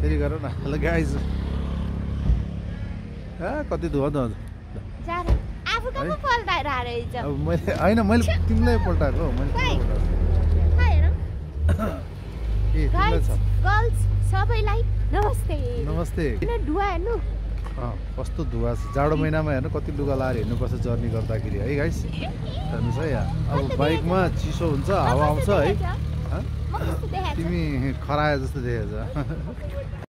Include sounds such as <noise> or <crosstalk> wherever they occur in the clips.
फेरि गर न। ल गाइज कति धुवा धुवा। है? अब मैले होइन मैले तिमीलाई पल्टाएको मैले हेर्नु? अँ, कस्तो धुवा छ। जाडो महिनामा हेर्नु कति लुगा लाएर हिँड्नुपर्छ जर्नी गर्दाखेरि है गाइस हेर्नुहोस् है अब बाइकमा चिसो हुन्छ हावा आउँछ है। तिमी खराए जस्तो देखेछ।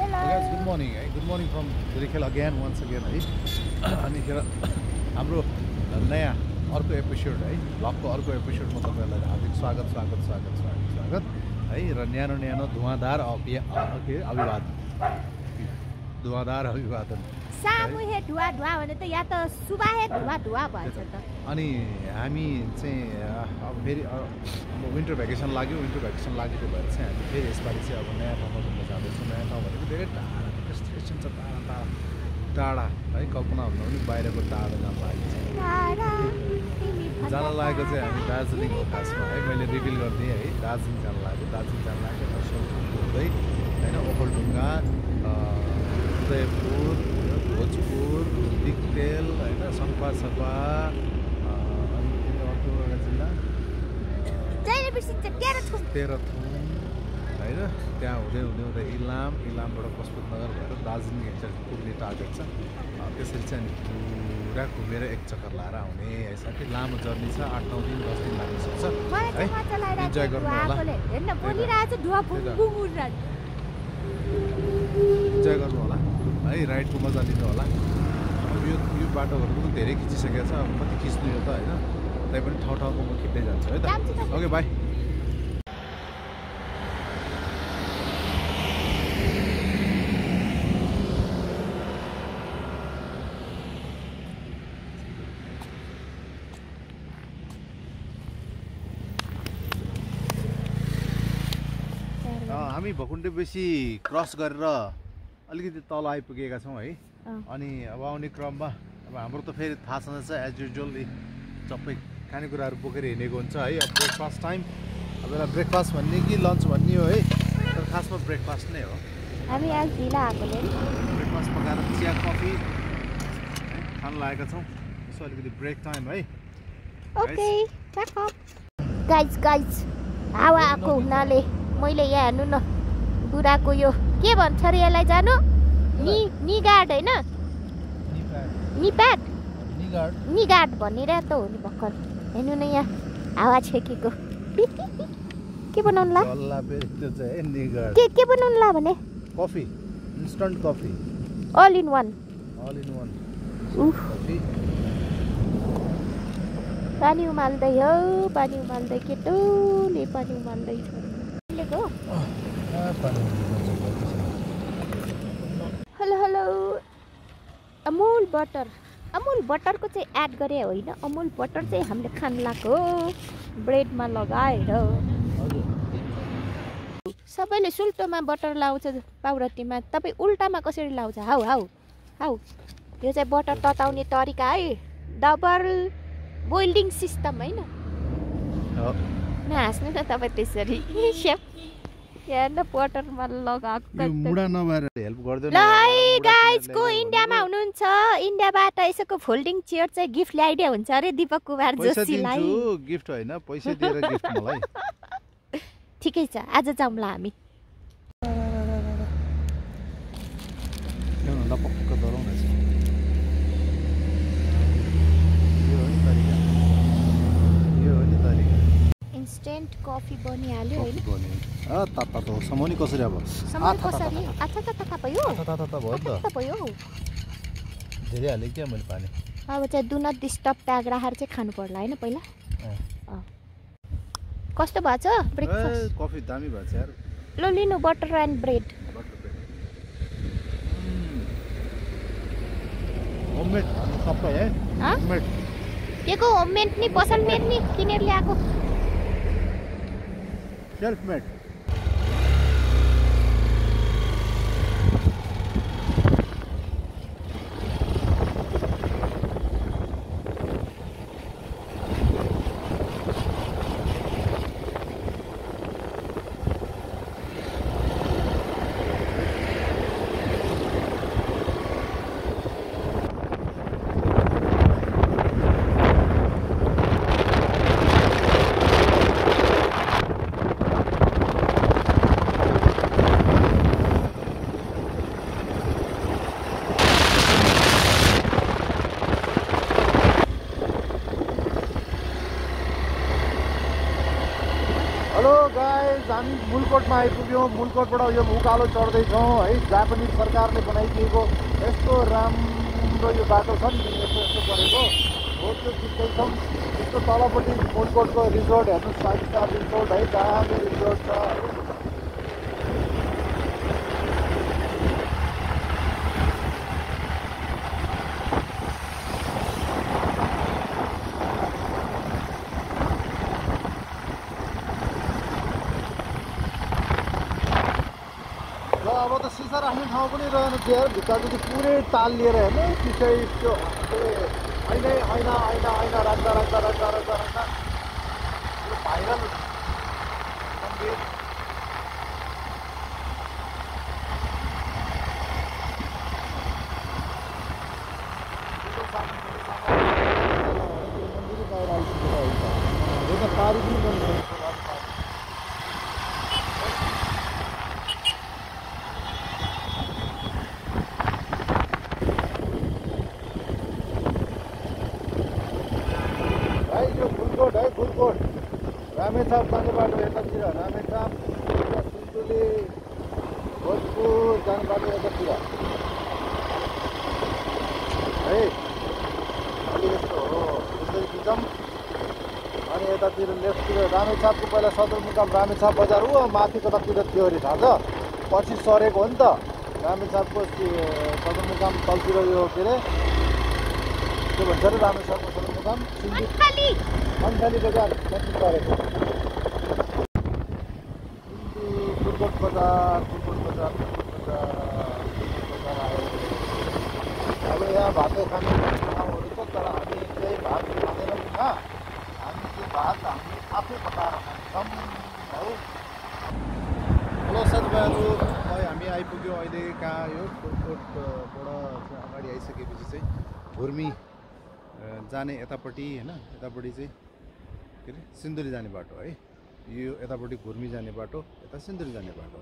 गुड. मर्निङ है गुड मर्निङ फ्रम रिखेल अगेन वान्स अगेन है अनिखेर हाम्रो नयाँ अर्को एपिसोड है भ्लगको अर्को एपिसोडमा तपाईँहरूलाई हार्दिक स्वागत स्वागत स्वागत स्वागत स्वागत है र न्यानो न्यानो धुवाँधार अभि अ- के अभिवादन धुवाँधार अभिवादन सामु हे धुवा धुवा भने त या त सुबा हे धुवा धुवा भएछ त अनि हामी चाहिँ अब फेरि विन्टर भ्याकेसन लाग्यो विन्टर भ्याकेसन लागेको भएर चाहिँ हामी फेरि यसपालि चाहिँ अब नयाँ ठाउँमा घुम्न जाँदैछौँ नयाँ ठाउँ भनेको धेरै टाढा डेस्टिनेसन छ टाढा टाढा टाढा है कल्पना भन्दा पनि बाहिरको टाढा जान लागेको जान लागेको चाहिँ हामी। दार्जिलिङ हो खासमा है मैले रिभिल गरिदिएँ है दार्जिलिङ जान लागेको दार्जिलिङ जान दर्शन हुँदै होइन ओखलढुङ्गा उदयपुर भोजपुर दिक्तेल होइन सङ्खुवा फेरि अर्को एउटा जिल्ला तेह्रथुम। होइन त्यहाँ हुँदै हुँदै हुँदै इलाम इलामबाट पशुपत नगर भएर दार्जिलिङ एकचोटि पुग्ने टार्गेट छ। त्यसरी चाहिँ हामी पुरा घुमेर एक चक्कर लाएर आउने है साथै। लामो जर्नी छ आठ नौ दिन दस दिन लाग्न सक्छ है। इन्जोय गर्नु होला। इन्जोय गर्नु होला। है राइडको मजा लिनु होला। अब यो यो बाटोहरू पनि धेरै खिचिसकेको छ अब कति खिच्नु यो त होइन। तै पनि ठाउँ ठाउँको म खिच्दै जान्छु है त। त। ओके बाई हामी भकुण्डे बेसी क्रस गरेर अलिकति तल आइपुगेका छौँ है। अनि अब आउने क्रममा अब हाम्रो त फेरि थाहा छँदैछ एज युजल सबै खानेकुराहरू बोकेर हिँडेको हुन्छ है। अब ब्रेकफास्ट टाइम अब यसलाई ब्रेकफास्ट भन्ने कि लन्च भन्ने हो है। तर खासमा ब्रेकफास्ट नै हो। हामी। ब्रेकफास्ट पकाएर चिया कफी खान लागेका छौँ। यसो अलिकति ब्रेक टाइम है। ओके गाइज गाइज हावा आएको हुनाले मैले यहाँ हेर्नु न बुढाको यो के भन्छ अरे यसलाई जानु? नि निगार्ड होइन? निप्याड निगार्ड भनेर त हो नि भर्खर। हेर्नु न यहाँ हावा छेकेको <laughs> के बनाउनु ला के के बनाउनु ला भने? Coffee. Instant coffee. All in one all in one पानी उमाल्दै हो पानी उमाल्दै केटोले पानी उमाल्दै। Hello hello. Amul butter. Amul बटरको चाहिँ एड गरे होइन। अमुल बटर चाहिँ हामीले खान लगाएको हो। ब्रेडमा लगाएर। सबैले सुल्टोमा बटर लाउँछ पाउरतीमा तपाईँ उल्टामा कसरी लाउँछ? How how how. यो चाहिँ बटर तताउने तरिका है। डबल बोइल्डिङ सिस्टम होइन? नहाँस्नु न तपाईँ त्यसरी। <laughs> सेप हेर्न बटरमा यो लगाएको मुडा नभएर हेल्प गर्दैन ल है गाइजको इन्डियामा हुनुहुन्छ इन्डियाबाट यसोको फोल्डिङ चेयर चाहिँ गिफ्ट ल्याइदिया हुन्छ अरे दिपक कुमार पैसा जोशीलाई। दिन्छु गिफ्ट होइन पैसा दिएर गिफ्ट मलाई। <laughs> ठिकै छ आज जाउँला हामी। पक्क धरौँ न यसो। यो हो नि तरिका यो हो नि तरिका इन्स्टेन्ट कफी बनिहाल्यो होइन? समाउने कसरी अब? कसरी? आथा ताता। भयो। भयो धेरै हालेँ क्या मैले पानी? अब चाहिँ डु नट डिस्टर्ब ट्याग राखेर चाहिँ खानु पर्ला होइन पहिला। कस्तो भएछ ब्रेकफास्ट ए, कफी दामी भएको छ यार। ल लिनु बटर एन्ड ब्रेड होममेड सबै है? होममेड के को होममेड नि? पसलमेड नि? किनेर ल्याएको सेल्फ आइपुग्यौँ मुलकोटबाट यो उकालो चढ्दैछौँ है। जापानिज सरकारले बनाइदिएको यस्तो राम्रो यो बाटो छ नि यस्तो यस्तो गरेको। हो त्यो खिच्दैछौँ यस्तो तलपट्टि मुलकोटको रिजोर्ट हेर्नुहोस् फाइभ स्टार रिजोर्ट है दामी रिजोर्ट छ है र अब त सिसा राख्ने ठाउँ पनि रहेन चेयर भित्रदेखि पुरै ताल लिएर हेर्नु पिछै त्यो होइन होइन होइन होइन राख्दा राख्दा राख्दा राख्दा राख्दा भाइरल मन्दिर मन्दिरै बाहिर आइसकेको रहेछ यो त पारी पनि गर्नु है यो गुलकोट है गुलकोट रामेछाप जाने बाटो यतातिर रामेछाप यता सुन्तुली भोजपुर जाने बाटो यतातिर है अलि यस्तो हो यसरी जाउँ अनि यतातिर रामेछापको पहिला सदरमुकाम रामेछाप बजार हो माथि कतातिर थियो अरे थाहा छ पछि सरेको हो नि त। रामेछापको सदरमुकाम तलतिर यो के अरे? के भन्छ अरे रामेछापको सदरमुकाम अन्थाली बजार माथि परेको फुलकोट बजार फुलकोट बजार बजार आयो। अब यहाँ भातै खाने ठाउँहरू छ तर हामी चाहिँ भात खाँदैनौँ यहाँ हामी चाहिँ भात हामी हेलो साथीभाइहरू हामी आइपुग्यौँ अहिले कहाँ यो फुलकोटबाट चाहिँ अगाडि आइसकेपछि चाहिँ घुर्मी जाने यतापट्टि होइन यतापट्टि चाहिँ के अरे सिन्धुली जाने बाटो है। यो यतापट्टि घुर्मी जाने बाटो यता सिन्धुली जाने बाटो।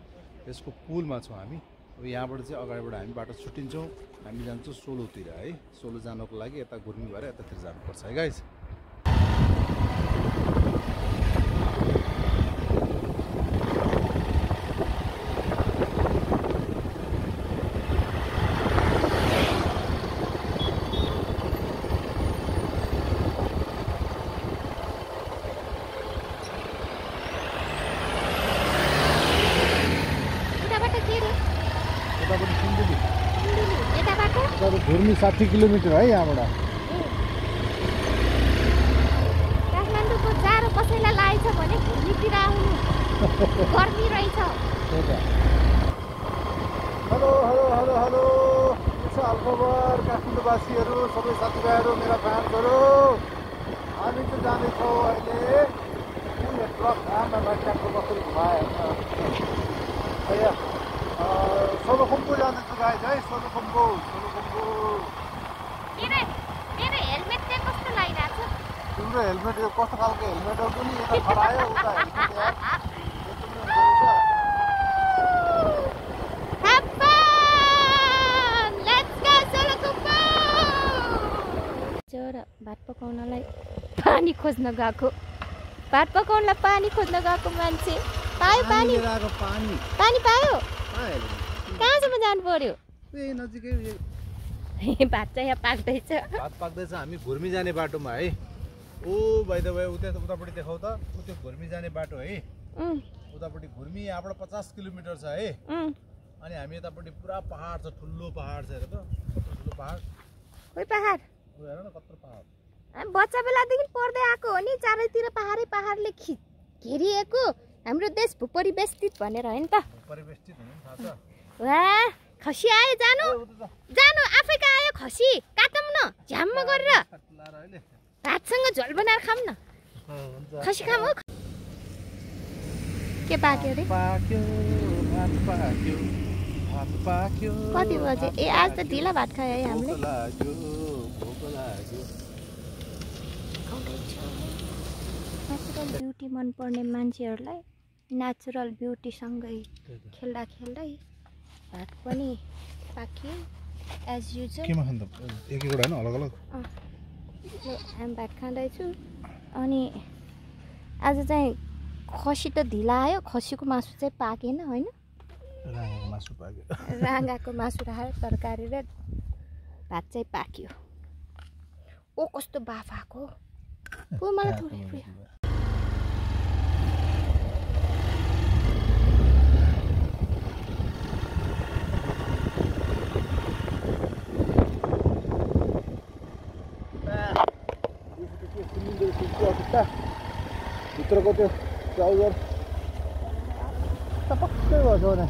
यसको पुलमा छौँ हामी। अब यहाँबाट चाहिँ अगाडिबाट हामी बाटो छुट्टिन्छौँ। हामी जान्छौँ सोलोतिर है। सोलो जानको लागि यता घुर्मी भएर यतातिर जानुपर्छ है गाइस यताबाट के रे यतापट्टि सिन्धुली यताबाट यता घुर्मी साठी किलोमिटर है यहाँबाट काठमाडौँको जाडो कसैलाई लागेछ भने घुर्मीतिर आउनु गर्मी रहेछ त्यही त हेलो हेलो हेलो हेलो यसो हालखबर काठमाडौँवासीहरू सबै साथीभाइहरू मेरा फ्यान्सहरू हामी चाहिँ जाँदैछौँ अहिले कुन ट्रक आमा बाटोको बस्दै घुमायो होइन सोलोखुम्बु जाँदैछु गाइज है सोलोखुम्बु सोलोखुम्बु मेरो मेरो हेलमेट चाहिँ कस्तो लागिरहेको छ तिम्रो हेलमेट यो कस्तो खालको हेलमेट हो कुनि यता खरायो उता हेलमेट! चरा भात पकाउनलाई पानी खोज्न गएको। भात पकाउनलाई पानी खोज्न गएको मान्छे। पायो पानी पानी? पानी। पायो? कहाँसम्म जानु पर्यो? ए नजिकै यो <laughs> भात चाहिँ यहाँ पाक्दैछ। भात पाक्दैछ हामी घुर्मी जाने बाटोमा है। ओ भाइ त भाइ उता उतापट्टि देखाउ त। ऊ त्यो घुर्मी जाने बाटो है उतापट्टि घुर्मी यहाँबाट पचास किलोमिटर छ है। अनि हामी यतापट्टि पुरा पहाड छ ठुलो पहाड छ हेर त। कत्रो ठुलो पहाड। खोइ पहाड। हेर न कत्रो पहाड। बच्चा बेलादेखि पढ्दै आएको हो नि चारैतिर पहाडै पहाडले खि घेरिएको। हाम्रो देश भूपरिवेष्टित भनेर होइन त। परिवेष्टित हुनु पनि थाहा छ। वा खसी आयो जानु। जानु आफैका आयो खसी। काटौँ न झ्याम्म गरेर। भातसँग झोल बनाएर खाऊँ न। खसी खाऊँ हो? के पाक्यो अरे? कति बजे? ए आज त ढिला भात खायो है हामीले। नेचुरल ब्युटी मनपर्ने मान्छेहरूलाई नेचुरल ब्युटीसँगै खेल्दा खेल्दै भात पनि पाक्यो एज युजल अलग अलग? हामी भात खाँदैछु। अनि आज चाहिँ खसी त ढिला आयो खसीको मासु चाहिँ पाकेन होइन? राँगाको मासु राखेर तरकारी र भात चाहिँ पाक्यो। ओ कस्तो बाफ आएको ओ मलाई थोरै उयो भित्रको त्यो ट्राउजर टपक्कै भएछ भने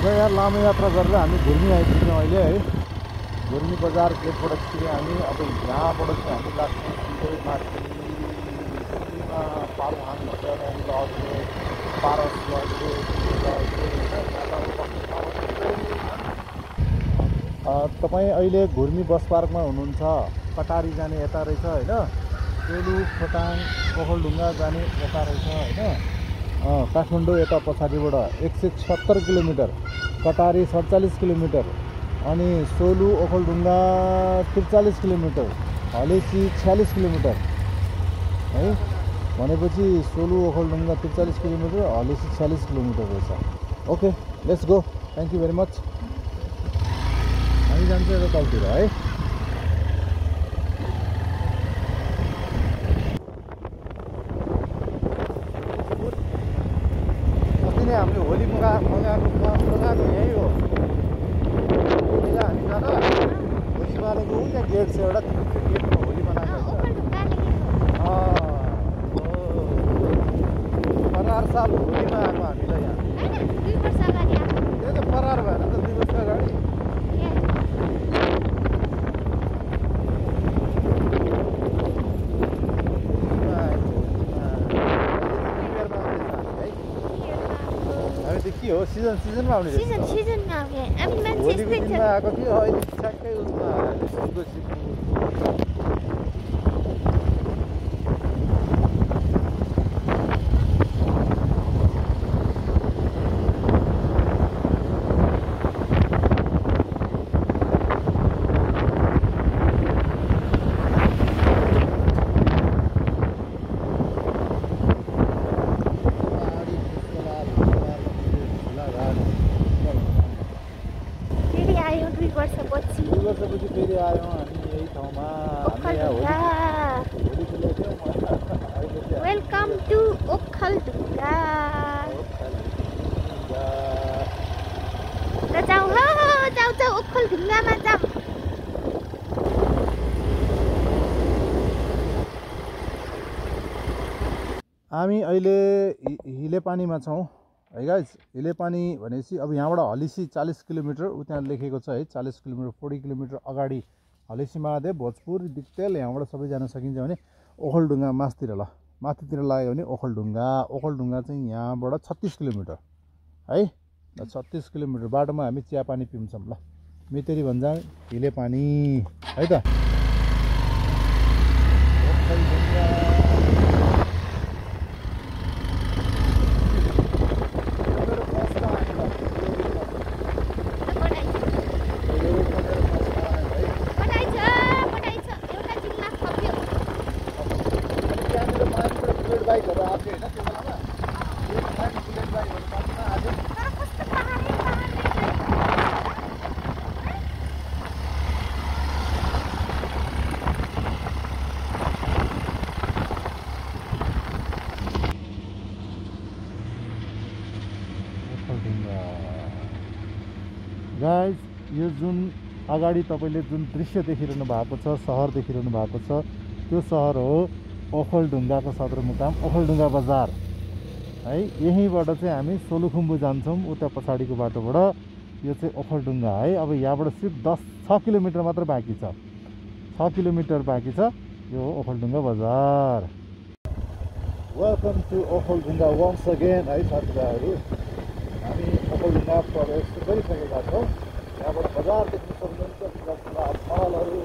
र यहाँ लामो यात्रा गरेर हामी घुर्मी आइपुग्यौँ अहिले है घुर्मी बजार गेटबाट छिरे हामी अब यहाँबाट चाहिँ हामी लाग्छौँ सिधै माथि सिधैमा पारुहाङ भन्छ पारस लजले तपाईँ अहिले घुर्मी बस पार्कमा हुनुहुन्छ कटारी जाने यता रहेछ होइन सेलु खोटाङ ओखलढुङ्गा जाने यता रहेछ होइन काठमाडौँ यता पछाडिबाट एक सय सत्तर किलोमिटर कटारी सडचालिस किलोमिटर अनि सोलु ओखलढुङ्गा त्रिचालिस किलोमिटर हलेसी छ्यालिस किलोमिटर है? भनेपछि सोलु ओखलढुङ्गा त्रिचालिस किलोमिटर हलेसी छ्यालिस किलोमिटर रहेछ। Okay let's go thank you very much हामी जान्छ यता तलतिर है अस्ति नै हामीले होली मगा मगाएको मगाएको यहीँ हो पहिला हामी जाँदा होली मालेको ऊ त्यहाँ गेट छ एउटा त्यो गेटमा होली मनाएको छ अँ, हो। परार साल होलीमा आएको हामीलाई यहाँ त्यो त परार भएन त दुई वर्ष अगाडि होलीमा आएको होलीमा न्यु इयरमा आउँदैछ हामी है हामी त के हो सिजन सिजनमा आउने सिजन। सिजनमा आउने हामी मान्छे यस्तै छ आएको थियो अहिले ठ्याक्कै उसमा सिङ्गो सिङ्गो पहाडी पुष्पलाल झुलाघाट फेरि आयो दुई वर्षपछि दुई वर्षपछि फेरि आयौँ हामी यही ठाउँमा होली होली वेलकम टु ओखलढुङ्गा र जाउँ हो जाउँ जाउँ ओखलढुङ्गामा जाउँ हामी अहिले हि- हिलेपानीमा छौँ। है गाइज हिलेपानी भनेपछि अब यहाँबाट हलिसी चालिस किलोमिटर ऊ त्यहाँ लेखेको छ है चालिस किलोमिटर फोर्टी किलोमिटर अगाडि हलिसी महादेव भोजपुर दिक्तेल यहाँबाट सबै जान सकिन्छ भने ओखलढुङ्गा मासतिर ल। माथितिर लाग्यो भने ओखलढुङ्गा। ओखलढुङ्गा चाहिँ यहाँबाट छत्तिस किलोमिटर है। छत्तिस किलोमिटर बाटोमा हामी चियापानी पिउँछौँ ल। मितेरी भन्जाङ हिलेपानी है त ओखलढुङ्गा मेरो बसमा आयो ल। पठाइछ पठाइछ एउटा जिल्ला खप्यो त्यहाँनिर माथिबाट बुलेट बाइकहरू आएको थियो होइन त्यो बेलामा त्यो माथि बुलेट बाइकहरू माथिमा आएको तर कस्तो पाहाडे पाहाडे गाइज यो जुन अगाडि तपाईँले जुन दृश्य देखिरहनु भएको छ सहर देखिरहनु भएको छ त्यो सहर हो ओखलढुङ्गाको सदरमुकाम ओखलढुङ्गा बजार। है यहीँबाट चाहिँ हामी सोलुखुम्बु जान्छौँ उता पछाडिको बाटोबाट। यो चाहिँ ओखलढुङ्गा है। अब यहाँबाट सिर्फ दस छ किलोमिटर मात्र बाँकी छ। छ किलोमिटर बाँकी छ। यो हो ओखलढुङ्गा बजार। Welcome to Okhaldhunga once again है साथीभाइहरू। हामी ओखलढुङ्गा प्रवेश गरिसकेका छौँ। यहाँबाट बजार देख्न सक्नुहुन्छ ठुला ठुला महलहरू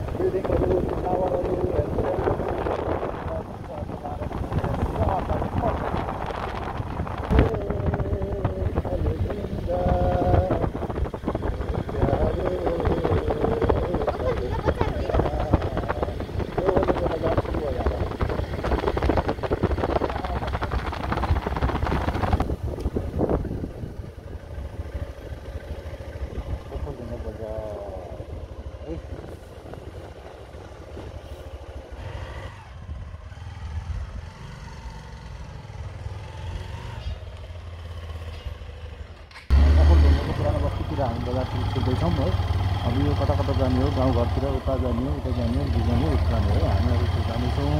हामी बजारतिर कुद्दैछौँ है। अब यो कता कता जाने हो गाउँघरतिर उता जाने हो उता जाने हो उता जाने हो उता जाने हो। हामी अब त्यो जाँदैछौँ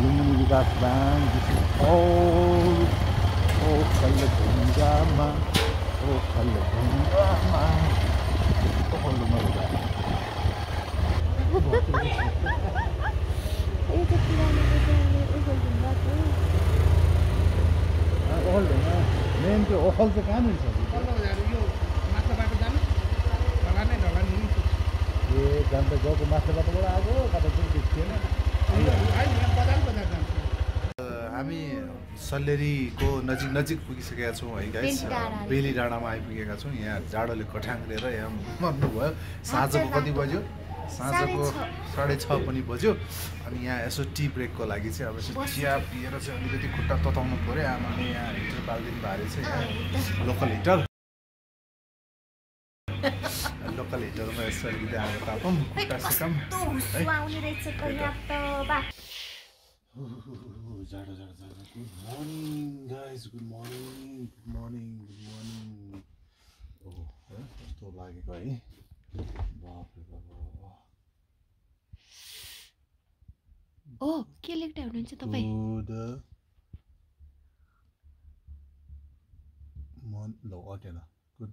लुम्बिनी विकास ब्याङ्क ओ ओ खल्ले ढुङ्गामा ओ खल्ले ढुङ्गामा उयो ढुङ्गाको ओखल ढुङ्गा मेन त्यो ओखल चाहिँ कहाँनिर छ यो माथिल्लो बाटो जानु ढला नै ढला नि ए जान त बाटोबाट आएको कता चाहिँ हामी सल्लेरीको नजिक नजिक पुगिसकेका छौँ है गाइस बेली डाँडा। बेली डाँडामा आइपुगेका छौँ। यहाँ जाडोले कठाङ्ग्रेर यहाँ मर्नुभयो। साँझको कति बज्यो? साँझको साढे छ पनि बज्यो। अनि यहाँ यसो टी ब्रेकको लागि चाहिँ अब यसो चिया पिएर चाहिँ अलिकति खुट्टा तताउनु पऱ्यो। आमाले यहाँ हिटर पालिदिनु भएको रहेछ यहाँ लोकल हिटर। यसरी ल्याएर तापौँ टासिकम जाडो जाडो जाडो good morning guys good morning good morning good morning ओ कस्तो लागेको है ओ के लेख्दै हुनुहुन्छ म ल अटेन गुड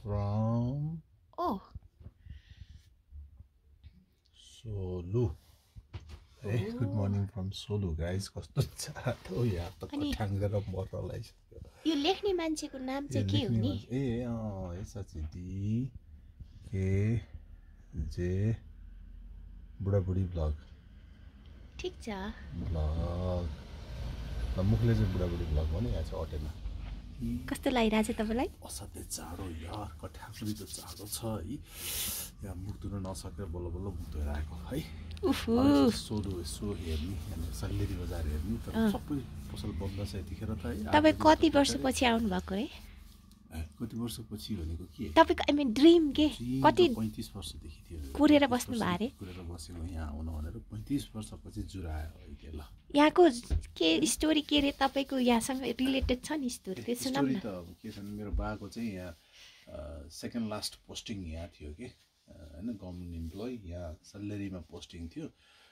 फ्रम ओ सोलु है good morning from Solu guys कस्तो जाडो यहाँ त अनि- कठाङ्गेर मर्न लगाइसक्यो यो लेख्ने मान्छेको नाम चाहिँ के हो नि ए अँ यसो चाहिँ डी के जे बुढाबुढी ब्लग ठिक छ ब्लग ल मुखले चाहिँ बुढाबुढी ब्लग भने यहाँ चाहिँ अटेन कस्तो लागिरहेछ तपाईँलाई? असाध्यै जाडो यार कठ्याकुरी त जाडो छ है। यहाँ मुख धुन नसकेर बल्ल बल्ल मुख धोएर आएको है सोधो यसो हेर्ने सल्लेरी बजार हेर्ने तर। सबै पसल बन्द छ यतिखेर त है। तपाईँ कति वर्षपछि आउनुभएको है? कति वर्षपछि भनेको के तपाईँको आई मिन ड्रिम के कति पैँतिस वर्षदेखि थियो कुरेर 35 बस्नु भएको अरे? कुरेर बसेको यहाँ आउनु भनेर पैँतिस वर्षपछि जुरायो अहिले ल यहाँको के स्टोरी के अरे तपाईँको यहाँसँग रिलेटेड छ नि स्टोरी त्यो स्टोरी न त के छ मेरो बाको चाहिँ यहाँ सेकेन्ड लास्ट पोस्टिङ यहाँ थियो कि होइन गभर्मेन्ट इम्प्लोइ यहाँ सल्लेरीमा पोस्टिङ थियो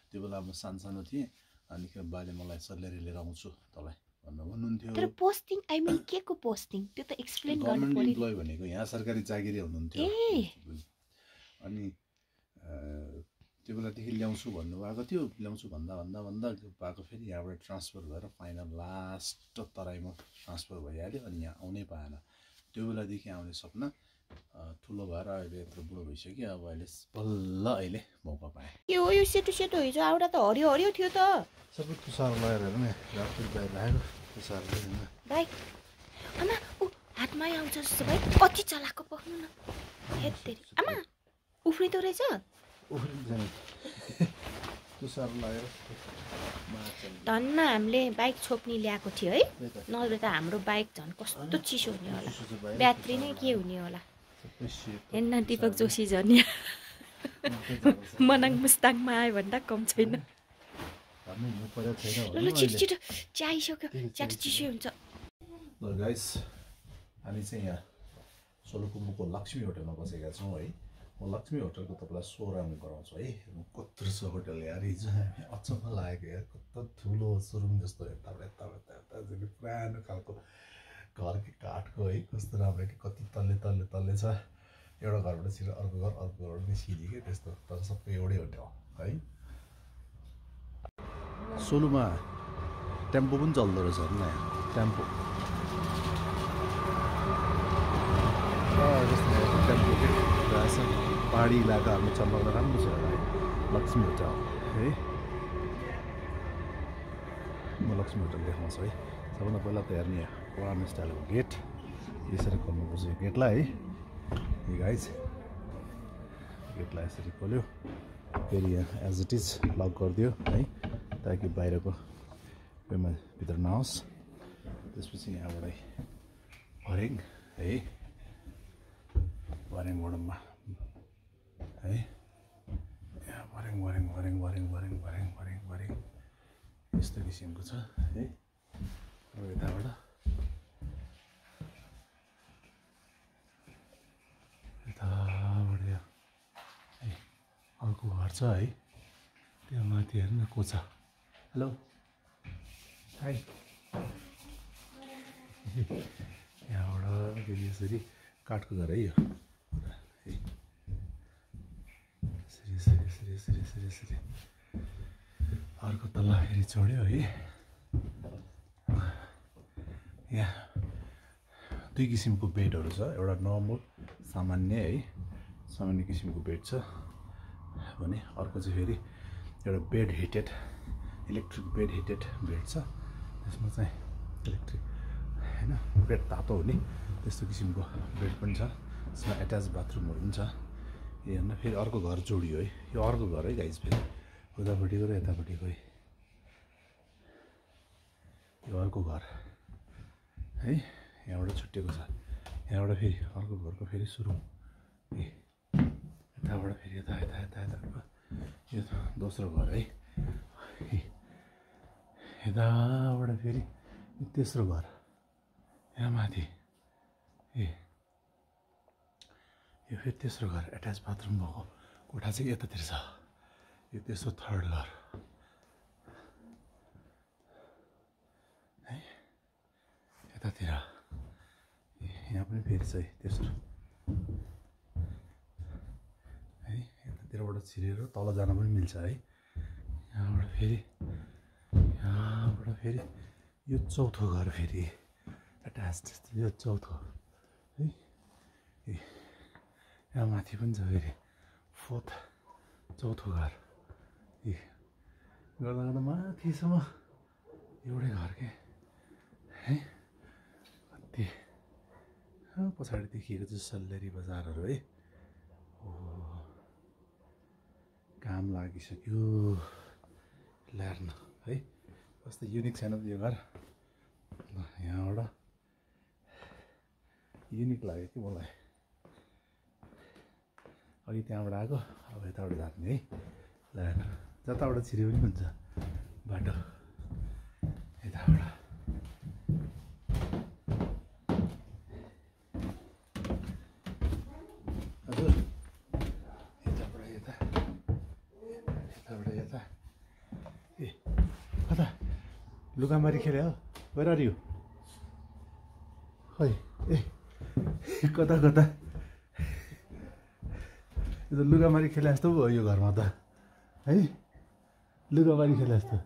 त्यो बेला म सानो सानो थिएँ अनिखेर बाले मलाई सल्लेरी लिएर आउँछु तँलाई तर पोस्टिङ आई मिन के को पोस्टिङ त्यो त एक्सप्लेन गर्नु पर्यो भनेको यहाँ सरकारी जागिरी हुनुहुन्थ्यो। अनि त्यो बेलादेखि ल्याउँछु भन्नुभएको थियो। ल्याउँछु भन्दा भन्दा भन्दा बाको फेरि यहाँबाट ट्रान्सफर भएर फाइनल लास्ट तराईमा ट्रान्सफर भइहाल्यो। अनि यहाँ आउनै पाएन। त्यो बेलादेखि आउने सपना ठुलो भएर अहिले यत्रो बुढो भइसक्यो अब अहिले बल्ल अहिले मौका पाएँ। के हो यो सेतो सेतो हिजो आउँदा त हरियो हरियो थियो त। सबै तुसार लगाएर हेर्नु राति बाहिर राखेको तुसार लगाएर भाइ आमा ऊ हातमै आउँछ जस्तो भाइ कति चलाएको पक्नु न। आमा उफ्रिँदो रहेछ? तुसार लगाएर धन्न हामीले बाइक छोप्ने ल्याएको थियो है। नभए त हाम्रो बाइक झन् कस्तो चिसो हुने होला। ब्याट्री नै के हुने होला। हेर्न दिपक जोशी झन् यहाँ। मनाङ मुस्ताङमा आयो भन्दा कम छैन ल छिटो। छिटो चिया चिसो हुन्छ गाइस हामी चाहिँ यहाँ सोलुकुम्बुको लक्ष्मी होटलमा बसेका छौँ है म लक्ष्मी होटलको तपाईँलाई सोराङ गराउँछु है हेर्नु कत्रो छ होटल यार हिजो हामी अचम्म लागेको यार कस्तो ठुलो सोरुम जस्तो यता यता यता पुरानो खालको घरकै काठको है कस्तो राम्रो कि कति तल्ले तल्ले तल्ले छ। एउटा घरबाट छिरेर अर्को घर अर्को घरबाट पनि सिधी क्या त्यस्तो तर सबै एउटै होटल है। सोलुमा टेम्पो पनि चल्दो रहेछ हेर्नु न यहाँ टेम्पो टेम्पो के? रहेछ पहाडी इलाकाहरूमा चलाउन राम्रो छ एउटा है लक्ष्मी होटल है। म लक्ष्मी होटल देखाउँछु है। सबभन्दा पहिला त हेर्ने यहाँ पुरानो स्टाइलको गेट यसरी खोल्नुपर्छ यो गेटलाई है। यो गाइज गेटलाई यसरी खोल्यो। फेरि यहाँ एज इट इज लक गरिदियो है। ताकि बाहिरको कोहीमा भित्र नहोस् त्यसपछि यहाँबाटै भर्याङ है। भर्याङ बडममा है। यहाँ भर्याङ भर्याङ भर्याङ भर्याङ भर्याङ भर्याङ भर्याङ भर्याङ यस्तो किसिमको छ है। अब यताबाट अन्त बढ्यो। है अर्को घर छ है। त्यो माथि हेर्नु को छ? हेलो। हाई। यहाँबाट फेरि यसरी काठको घर है यो। यसरी यसरी यसरी यसरी यसरी यसरी। अर्को तल फेरि चढ्यो है। यहाँ दुई किसिमको बेडहरू छ। एउटा नर्मल सामान्य है सामान्य किसिमको बेड छ। भने अर्को चाहिँ फेरि एउटा bed heated electric bed heated bed छ। त्यसमा चाहिँ इलेक्ट्रिक होइन बेड तातो हुने त्यस्तो किसिमको बेड पनि छ। त्यसमा एट्याच बाथरुमहरू पनि छ। यो हेर्न फेरि अर्को घर जोडियो है। यो अर्को घर है गाइज फेरि। उतापट्टिको र यतापट्टिको है यो अर्को घर है। यहाँबाट छुट्टिएको छ। यहाँबाट फेरि अर्को घरको फेरि सुरु। ए यताबाट फेरि यता यता यता यता यो दोस्रो घर है। यताबाट फेरि तेस्रो घर। यहाँ माथि। ए यो फेरि तेस्रो घर एट्याच बाथरुम भएको कोठा चाहिँ यतातिर छ। यो तेस्रो थर्ड घर। है यतातिर। यहाँ पनि फेरि छ है तेस्रो है यतातिरबाट छिरेर तल जान पनि मिल्छ है यहाँबाट फेरि यहाँबाट फेरि यो चौथो घर फेरि एट्याच यो चौथो है ए यहाँ माथि पनि छ फेरि फोर्थ चौथो घर ए गर्दा गर्दा माथिसम्म एउटै घर के है कति पछाडि देखिएको चाहिँ सल्लेरी बजारहरू है? ओ काम लागिसक्यो। ल्यार्न है? कस्तो युनिक छैन त यो घर? ल, यहाँबाट युनिक लाग्यो कि मलाई? अघि त्यहाँबाट आएको अब यताबाट जाने है? ल्यार्न जताबाट छिर्यो पनि हुन्छ बाटो यताबाट हजुर यताबाट यता यताबाट यता ए कता लुगामारी खेल्यो हो आर यु खै ए कता कता यो त लुगामारी खेले जस्तो पो हो यो घरमा त है लुगामारी खेले जस्तो।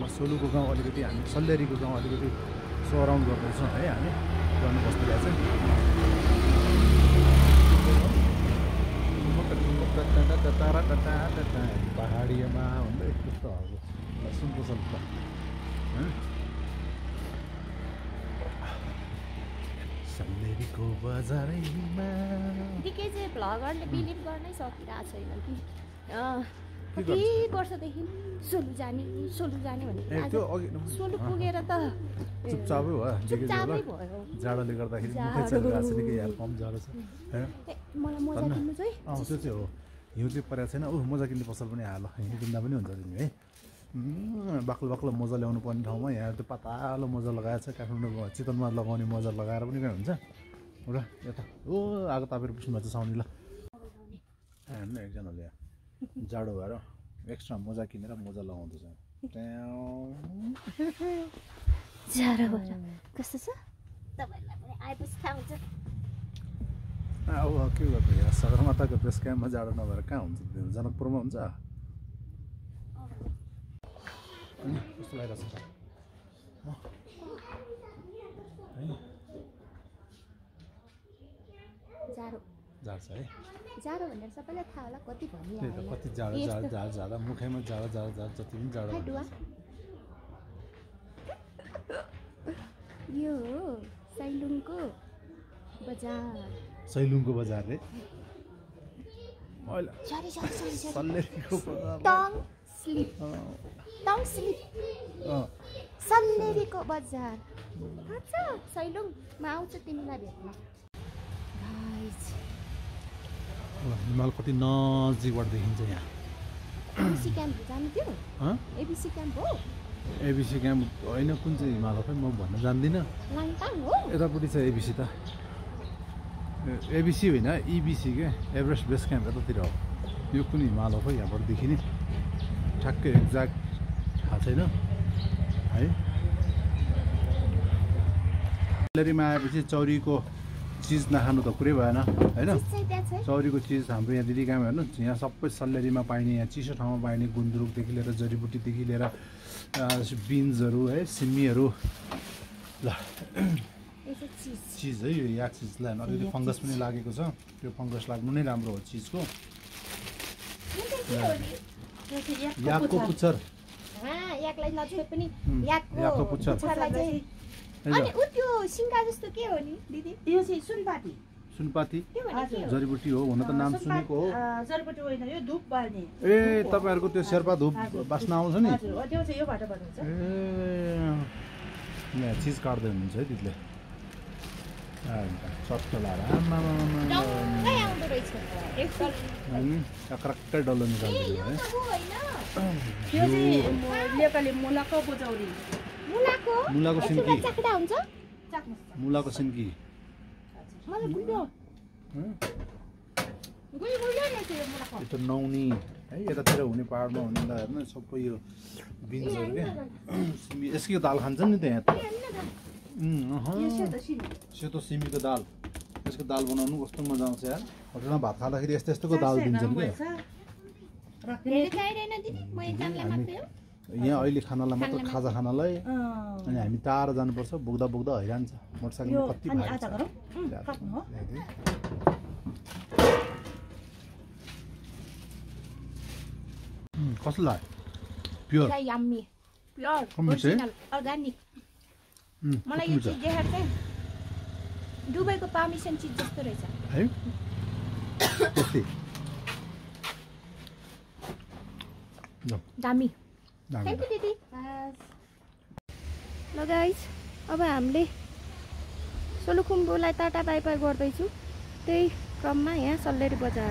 म सोलुको गाउँ अलिकति हामी सल्लेरीको गाउँ अलिकति सो अराउन्ड गर्दैछौँ है हामी गर्नु बस्तीलाई चाहिँ पहाडियामा भन्दै कस्तो अब सुनको सल्प सल्लेरीको बजारैमा निकै चाहिँ भ्लगरले बिलिभ गर्नै सकिरहेको छैन कि के कति वर्षदेखि सोलु जाने सोलु जाने भनेको सोलु पुगेर त चुपचापै भयो जाडोले गर्दाखेरि मलाई मजा। किन्नु चाहिँ हिउँ चाहिँ परेको छैन। ऊ मोजा किन्ने पसल पनि हाल। <laughs> हिउँ किन्दा पनि हुन्छ तिमी है? बाक्लो बाक्लो मोजा ल्याउनु पर्ने ठाउँमा यहाँ त्यो पातालो मोजा लगाएको छ। काठमाडौँको चितवनमा लगाउने मोजा लगाएर पनि कहाँ हुन्छ। र यता। ओ आगो तापेर पुस्नु भएको छ साउनी ल एकजनाले यहाँ जाडो भएर एक्स्ट्रा मोजा किनेर मोजा लगाउँदैछ। जाडो भएर। कस्तो छ? तपाईँहरूलाई पनि आएपछि थाहा हुन्छ। अब के गर्नु यहाँ सगरमाथाको बेस क्याम्पमा जाडो नभएर कहाँ हुन्छ? जनकपुरमा हुन्छ? कस्तो लागिरहेको छ? त? है? जाडो भनेर सबैलाई थाहा होला कति भनिहाल्यो कति जाडो जाडो जाडो जाडो मुखैमा जाडो जाडो जाडो जति पनि जाडो यो हो सैलुङको बजार। सैलुङको बजार रे सल्लेरीको बजार। थाहा छ सैलुङमा आउँछ तिमीलाई भेट्न। हिमाल कति नजिकबाट देखिन्छ यहाँ। एबिसी क्याम्प जानु थियो हँ एबिसी क्याम्प हो? एबिसी क्याम्प होइन कुन चाहिँ हिमाल खै म भन्न जान्दिनँ। यतापट्टि छ एबिसी त। एबिसी होइन इबिसी के एभरेस्ट बेस क्याम्प यतातिर हो यो कुन हिमाल हो खै यहाँबाट देखिने ठ्याक्कै एक्ज्याक्ट थाहा छैन है ग्यालेरीमा आएपछि चौरीको चिज नखानु त कुरै भएन होइन। चौरीको चिज हाम्रो यहाँ दिदी कहाँ हेर्नु यहाँ सबै सल्लेरीमा पाइने यहाँ चिसो ठाउँमा पाइने गुन्द्रुकदेखि लिएर जडीबुटीदेखि लिएर बिन्सहरू है सिमीहरू ल चिज है यो याक चिजलाई अलिकति फङ्गस पनि लागेको छ। त्यो फङ्गस लाग्नु नै राम्रो हो चिजको। याकको पुच्छर। याकको पुच्छर। पुच्छरलाई चाहिँ। है अनि त? ऊ त्यो सिङ्गा जस्तो के हो नि दिदी? यो चाहिँ सुनपाती। हो? जडीबुटी हो हुन त नाम सुनेको हो। जरपट्टि होइन यो धुप बाल्ने। ए तपाईँहरूको त्यो शेर्पा धुप। बास्न आउँछ नि। त्यो चाहिँ ए चिज काट्दै हुनुहुन्छ है दिदीले। अनि टक्रक्कै डल्लो मुलाको बुझौरी मुलाको मुलाको ए, सिन्की। मुलाको सिन्की यो मुलाको यो त नौनी है यतातिर हुने पाहाडमा हुने त हेर्नु न, सबै यो बिन्सहरू क्या यसको दाल खान्छन् नि त यहाँ त सेतो सिमी सेतो सिमीको दाल यसको दाल बनाउनु कस्तो मजा आउँछ यार होटलमा भात खाँदाखेरि यस्तो यस्तोको दाल दिन्छन् क्या यहाँ अहिले खानालाई मात्र खाजा खानालाई अनि हामी टाढो जानुपर्छ बोक्दा बोक्दा हैरान छ मोटरसाइकलमा यो कति लाग्यो प्योर प्योर अर्ग्यानिक मलाई यो चिज देखाएर चाहिँ दुबईको पार्मिसन चिज जस्तो रहेछ। दामी। दामी थ्याङ्क। यू दिदी। ल गाइस अब हामीले सोलुखुम्बुलाई टाटा बाई बाई गर्दैछु। त्यही क्रममा यहाँ सल्लेरी बजार।